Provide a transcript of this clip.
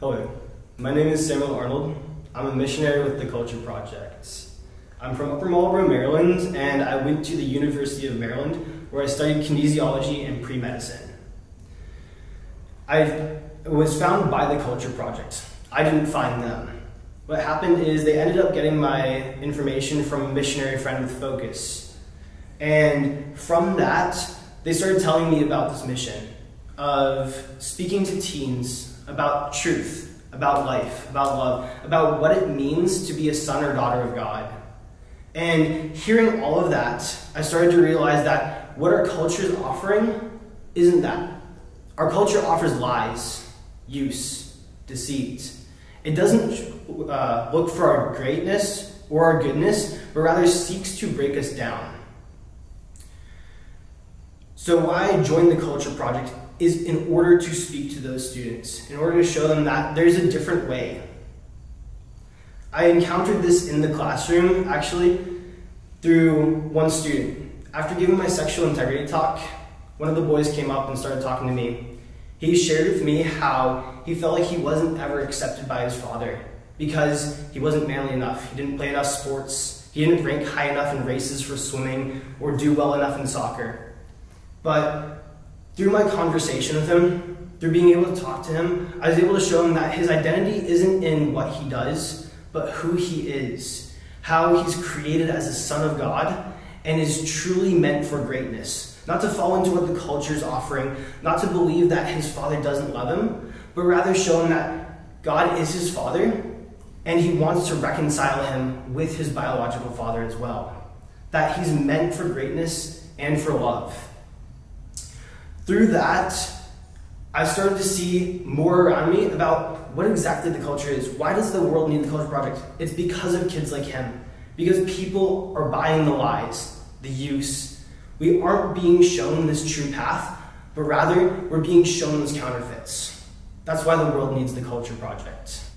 Hello, my name is Samuel Arnold. I'm a missionary with the Culture Project. I'm from Upper Marlboro, Maryland, and I went to the University of Maryland where I studied kinesiology and pre medicine. I was found by the Culture Project. I didn't find them. What happened is they ended up getting my information from a missionary friend with Focus. And from that, they started telling me about this mission of speaking to teens about truth, about life, about love, about what it means to be a son or daughter of God. And hearing all of that, I started to realize that what our culture is offering isn't that. Our culture offers lies, use, deceit. It doesn't uh, look for our greatness or our goodness, but rather seeks to break us down. So, why I joined the Culture Project is in order to speak to those students, in order to show them that there's a different way. I encountered this in the classroom actually through one student. After giving my sexual integrity talk, one of the boys came up and started talking to me. He shared with me how he felt like he wasn't ever accepted by his father because he wasn't manly enough. He didn't play enough sports. He didn't rank high enough in races for swimming or do well enough in soccer. But through my conversation with him, through being able to talk to him, I was able to show him that his identity isn't in what he does, but who he is, how he's created as a son of God, and is truly meant for greatness. Not to fall into what the culture is offering, not to believe that his father doesn't love him, but rather show him that God is his father, and he wants to reconcile him with his biological father as well. That he's meant for greatness and for love through that, I started to see more around me about what exactly the culture is. Why does the world need the Culture Project? It's because of kids like him. Because people are buying the lies, the use. We aren't being shown this true path, but rather we're being shown those counterfeits. That's why the world needs the Culture Project.